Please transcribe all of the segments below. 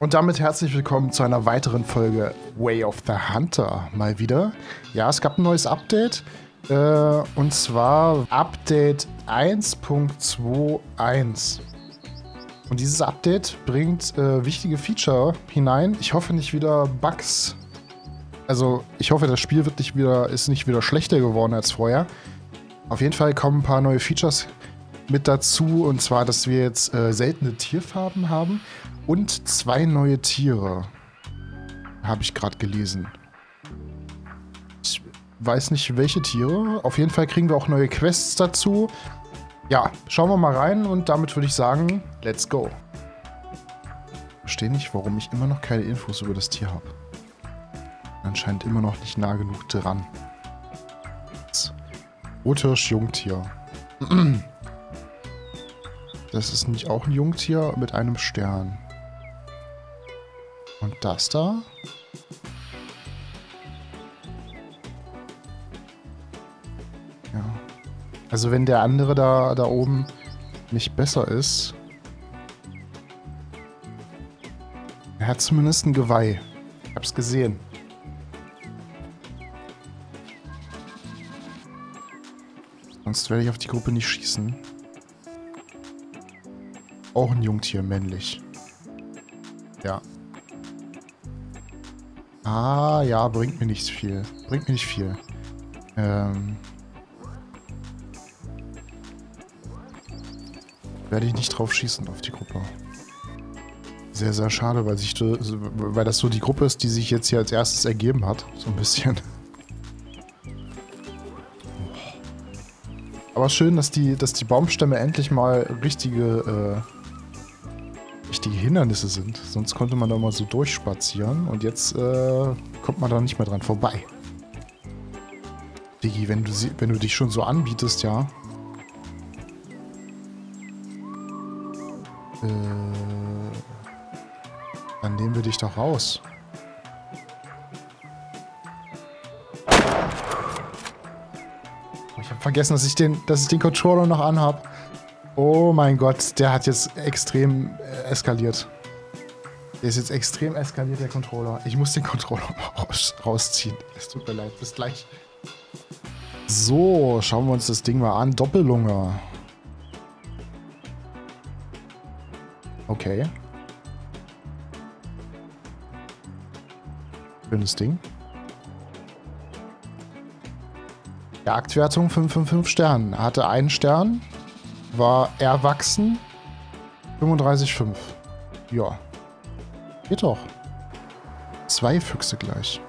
Und damit herzlich willkommen zu einer weiteren Folge Way of the Hunter. Mal wieder. Ja, es gab ein neues Update. Äh, und zwar Update 1.21. Und dieses Update bringt äh, wichtige Feature hinein. Ich hoffe nicht wieder Bugs. Also ich hoffe, das Spiel wird nicht wieder, ist nicht wieder schlechter geworden als vorher. Auf jeden Fall kommen ein paar neue Features mit dazu. Und zwar, dass wir jetzt äh, seltene Tierfarben haben und zwei neue Tiere. Habe ich gerade gelesen. Ich weiß nicht, welche Tiere. Auf jeden Fall kriegen wir auch neue Quests dazu. Ja, schauen wir mal rein und damit würde ich sagen, let's go. Verstehe nicht, warum ich immer noch keine Infos über das Tier habe. Anscheinend immer noch nicht nah genug dran. Rothirsch Jungtier. Das ist nicht auch ein Jungtier mit einem Stern. Und das da? Ja. Also wenn der andere da, da oben nicht besser ist. Er hat zumindest ein Geweih. Ich hab's gesehen. Sonst werde ich auf die Gruppe nicht schießen. Auch ein Jungtier, männlich. Ja. Ah, ja, bringt mir nicht viel. Bringt mir nicht viel. Ähm. Werde ich nicht drauf schießen auf die Gruppe. Sehr, sehr schade, weil, sich, weil das so die Gruppe ist, die sich jetzt hier als erstes ergeben hat. So ein bisschen. Aber schön, dass die, dass die Baumstämme endlich mal richtige äh, richtige Hindernisse sind. Sonst konnte man da mal so durchspazieren und jetzt äh, kommt man da nicht mehr dran vorbei. Digi, wenn du, wenn du dich schon so anbietest, ja. Äh, dann nehmen wir dich doch raus. Ich habe vergessen, dass ich den, dass ich den Controller noch anhab. Oh mein Gott, der hat jetzt extrem äh, eskaliert. Der ist jetzt extrem eskaliert, der Controller. Ich muss den Controller raus, rausziehen. Es tut mir leid. Bis gleich. So, schauen wir uns das Ding mal an. Doppellunge. Okay. Schönes Ding. Jagdwertung 5 von 5 Sternen. Hatte einen Stern war erwachsen. 35,5. Ja. Geht doch. Zwei Füchse gleich.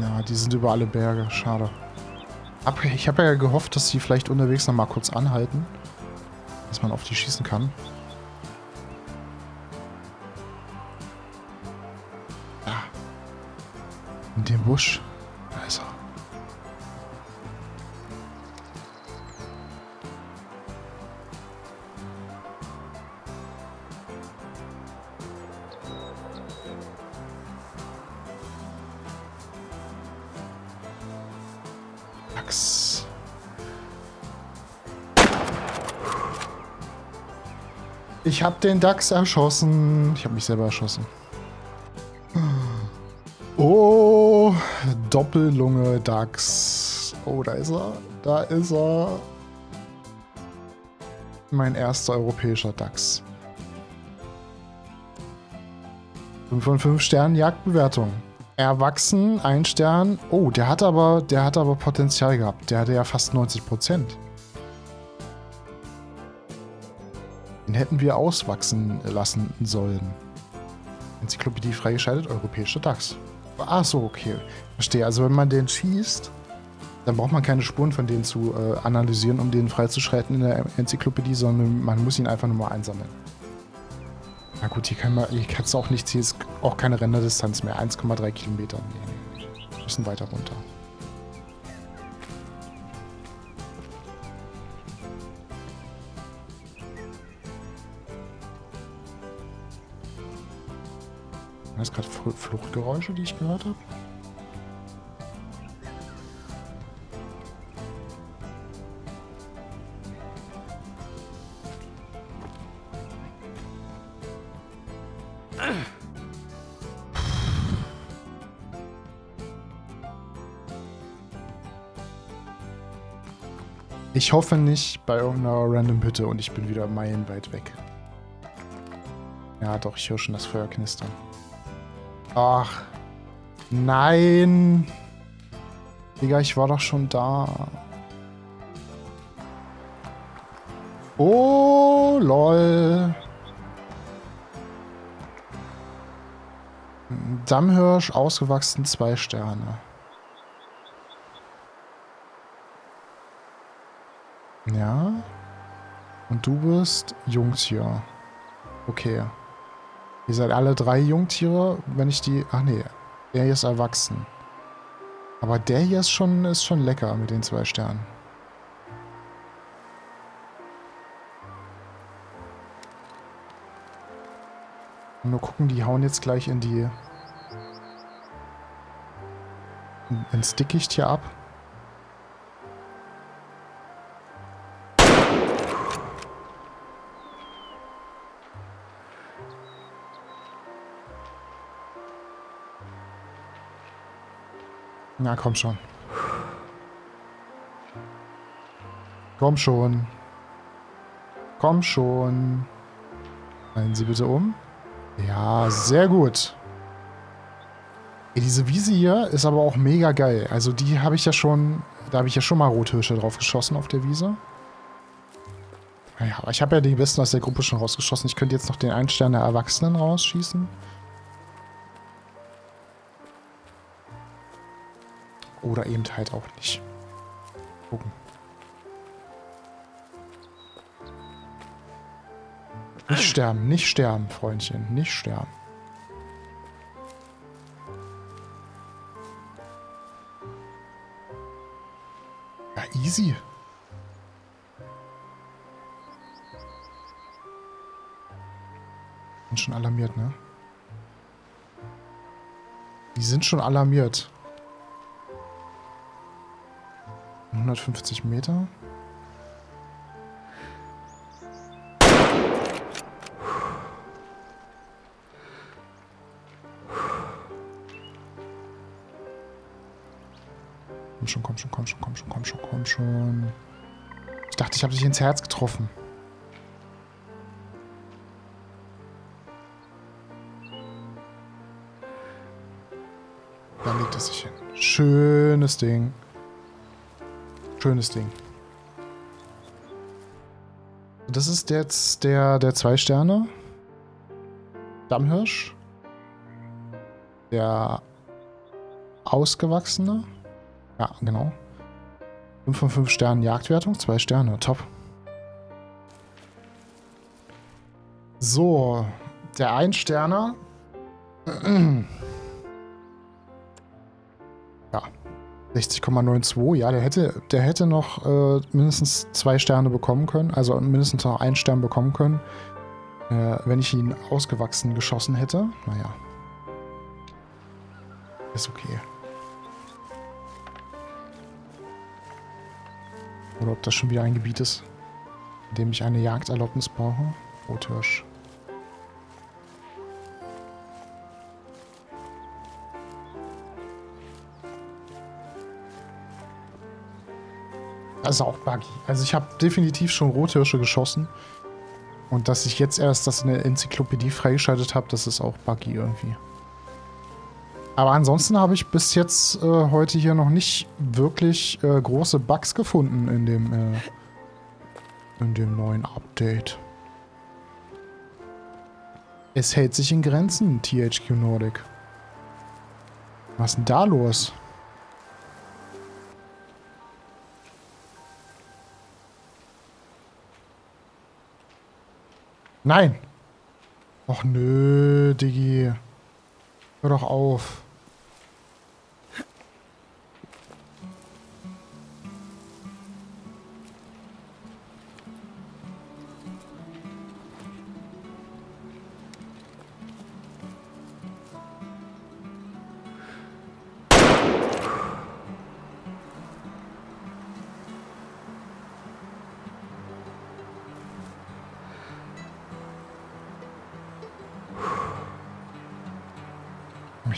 Ja, die sind über alle Berge. Schade. Ich habe ja gehofft, dass sie vielleicht unterwegs noch mal kurz anhalten. Dass man auf die schießen kann. Da. In dem Busch. Dachs. Ich habe den Dachs erschossen. Ich habe mich selber erschossen. Oh, Doppellunge Dachs. Oh, da ist er. Da ist er. Mein erster europäischer Dachs. 5 von 5 Sternen Jagdbewertung. Erwachsen, ein Stern. Oh, der hat aber, der hat aber Potenzial gehabt. Der hatte ja fast 90 Prozent. Den hätten wir auswachsen lassen sollen. Enzyklopädie freigeschaltet, europäische DAX. Ach so, okay. Verstehe. Also wenn man den schießt, dann braucht man keine Spuren von denen zu äh, analysieren, um den freizuschalten in der Enzyklopädie, sondern man muss ihn einfach nur mal einsammeln. Na gut, hier kann man, hier kannst du auch nichts, hier ist auch keine Renderdistanz mehr. 1,3 Kilometer. Nee, nee. Müssen weiter runter. Das gerade Fluchtgeräusche, die ich gehört habe? Ich hoffe nicht bei irgendeiner random Hütte und ich bin wieder meilenweit weg. Ja, doch, ich höre schon das Feuer knistern. Ach. Nein. Digga, ich war doch schon da. Oh, lol. Dammhirsch, ausgewachsen, zwei Sterne. Ja. Und du bist Jungtier. Okay. Ihr seid alle drei Jungtiere, wenn ich die... Ach nee, der hier ist erwachsen. Aber der hier ist schon, ist schon lecker mit den zwei Sternen. Nur gucken, die hauen jetzt gleich in die... ins Dickicht hier ab. Na, komm schon. Komm schon. Komm schon. Fallen Sie bitte um. Ja, sehr gut. Ey, diese Wiese hier ist aber auch mega geil. Also die habe ich ja schon... Da habe ich ja schon mal Rothirsche drauf geschossen auf der Wiese. Naja, aber ich habe ja die besten aus der Gruppe schon rausgeschossen. Ich könnte jetzt noch den einen Stern der Erwachsenen rausschießen. Oder eben halt auch nicht. Gucken. Nicht sterben, nicht sterben, Freundchen. Nicht sterben. Ja, easy. Sind schon alarmiert, ne? Die sind schon alarmiert. 150 Meter. Komm schon, komm schon, komm schon, komm schon, komm schon, komm schon. Ich dachte, ich habe dich ins Herz getroffen. Da legt es sich hin. Schönes Ding. Schönes Ding. Das ist jetzt der, der zwei Sterne. Dammhirsch. Der ausgewachsene. Ja, genau. 5 von 5 Sternen Jagdwertung, zwei Sterne, top. So, der Ein-Sterner. 60,92, ja, der hätte, der hätte noch äh, mindestens zwei Sterne bekommen können, also mindestens noch einen Stern bekommen können, äh, wenn ich ihn ausgewachsen geschossen hätte. Naja. Ist okay. Oder ob das schon wieder ein Gebiet ist, in dem ich eine Jagderlaubnis brauche. Rothirsch. Ist auch buggy. Also ich habe definitiv schon Rothirsche geschossen. Und dass ich jetzt erst das in der Enzyklopädie freigeschaltet habe, das ist auch buggy irgendwie. Aber ansonsten habe ich bis jetzt äh, heute hier noch nicht wirklich äh, große Bugs gefunden in dem, äh, in dem neuen Update. Es hält sich in Grenzen, THQ Nordic. Was ist denn da los? Nein. Och nö, Diggi. Hör doch auf.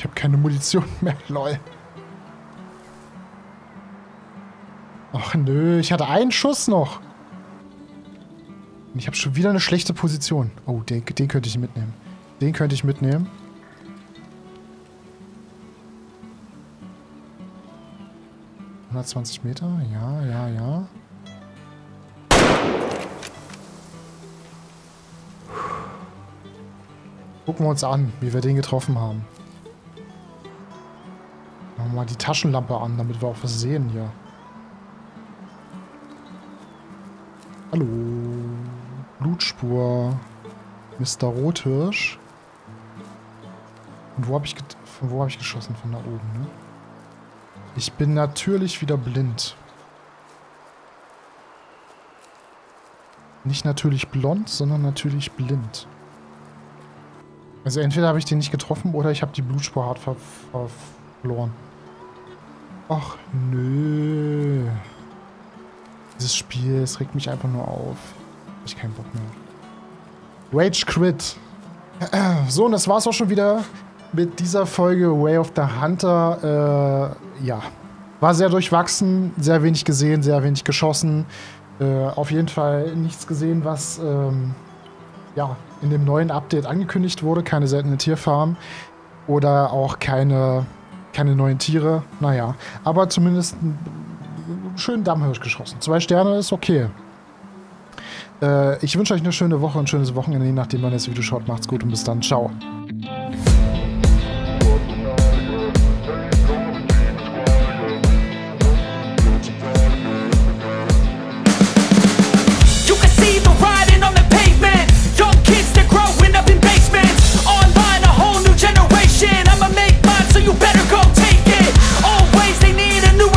Ich habe keine Munition mehr, lol. Ach nö, ich hatte einen Schuss noch. Und ich habe schon wieder eine schlechte Position. Oh, den, den könnte ich mitnehmen. Den könnte ich mitnehmen. ...120 Meter, ja, ja, ja. Gucken wir uns an, wie wir den getroffen haben. Machen wir mal die Taschenlampe an, damit wir auch was sehen hier. Hallo. Blutspur. Mr. Rothirsch. Und wo habe ich habe ich geschossen? Von da oben, ne? Ich bin natürlich wieder blind. Nicht natürlich blond, sondern natürlich blind. Also entweder habe ich den nicht getroffen oder ich habe die Blutspur hart ver ver verloren. Ach, nö. Dieses Spiel, es regt mich einfach nur auf. Hab ich keinen Bock mehr. Rage Quit. So, und das war's auch schon wieder mit dieser Folge Way of the Hunter. Äh, ja. War sehr durchwachsen, sehr wenig gesehen, sehr wenig geschossen. Äh, auf jeden Fall nichts gesehen, was ähm, ja, in dem neuen Update angekündigt wurde. Keine seltene Tierfarm. Oder auch keine, keine neuen Tiere. Naja, aber zumindest einen schönen Dammhirsch geschossen. Zwei Sterne ist okay. Äh, ich wünsche euch eine schöne Woche, ein schönes Wochenende, je nachdem, wann ihr das Video schaut. Macht's gut und bis dann. Ciao.